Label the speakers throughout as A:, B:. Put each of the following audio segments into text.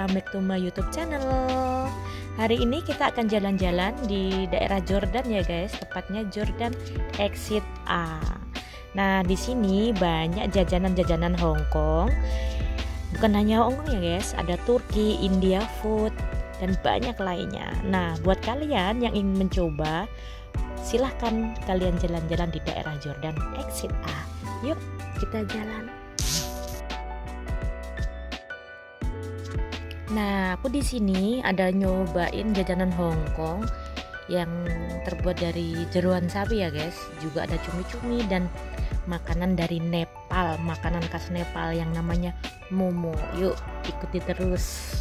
A: welcome back to my YouTube channel. Hari ini kita akan jalan-jalan di daerah Jordan ya guys, tepatnya Jordan Exit A. Nah, di sini banyak jajanan-jajanan Hong Kong. Bukan hanya Hong Kong ya guys, ada Turki, India food, dan banyak lainnya. Nah, buat kalian yang ingin mencoba, silahkan kalian jalan-jalan di daerah Jordan Exit A. Yuk, kita jalan. Nah, aku di sini ada nyobain jajanan Hong Kong yang terbuat dari jeruan sapi ya, guys. Juga ada cumi-cumi dan makanan dari Nepal, makanan khas Nepal yang namanya momo. Yuk, ikuti terus.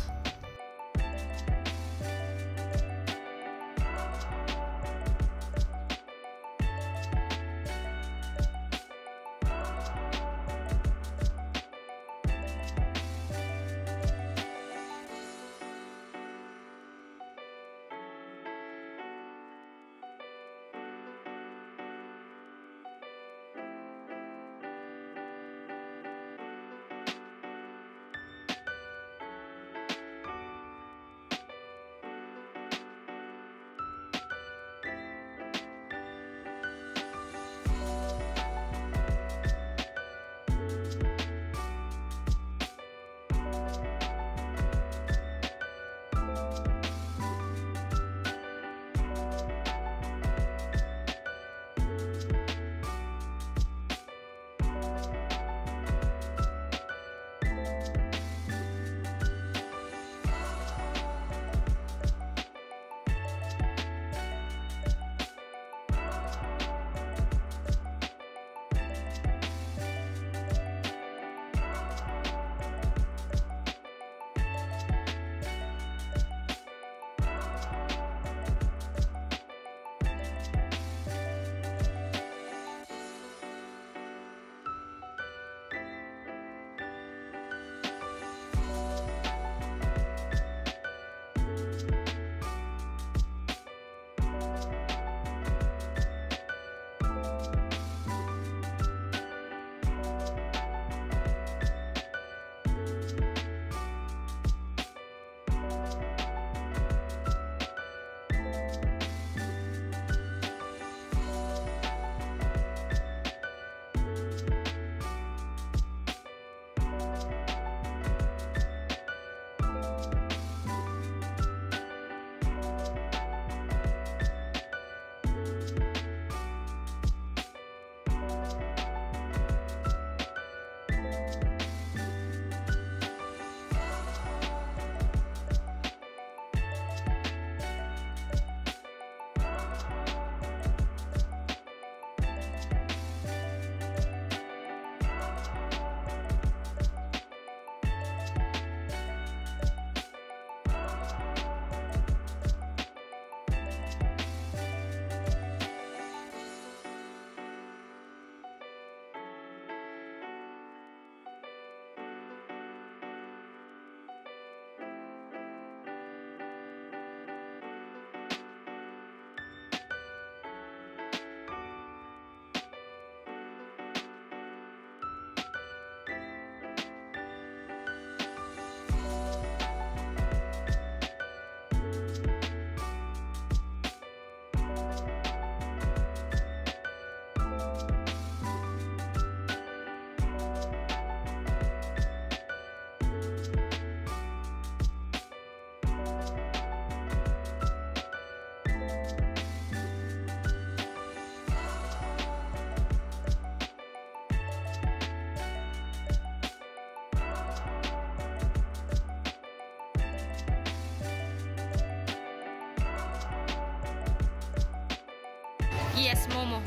A: Yes, Momo.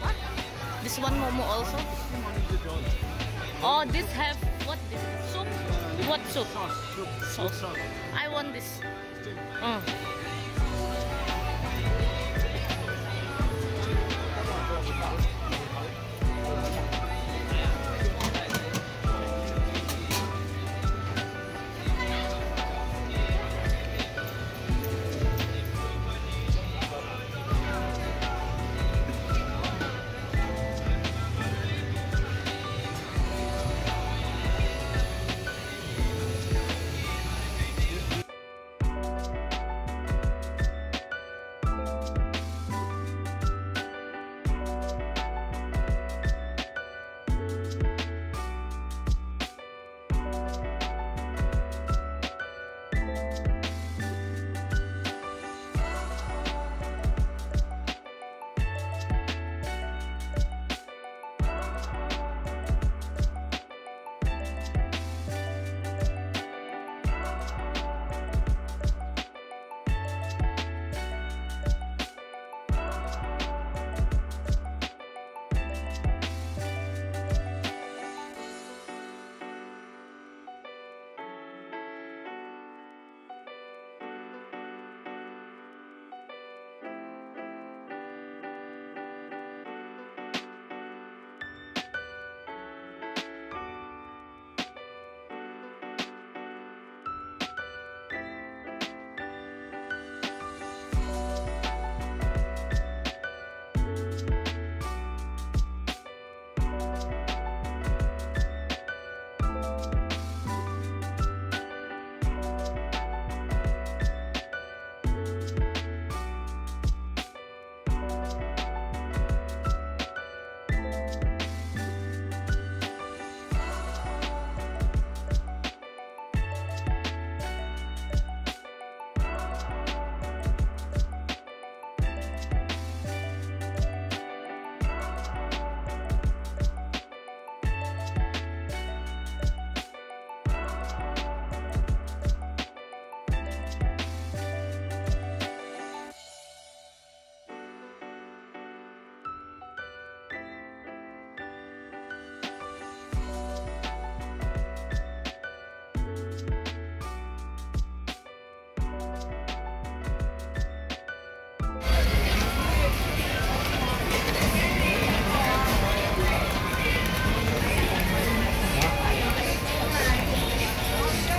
A: What? This one Momo also? Oh, this have what this? Soup? What soup? Sauce. I want this. Mm. Oh.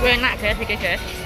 A: Uh.
B: enak guys iki guys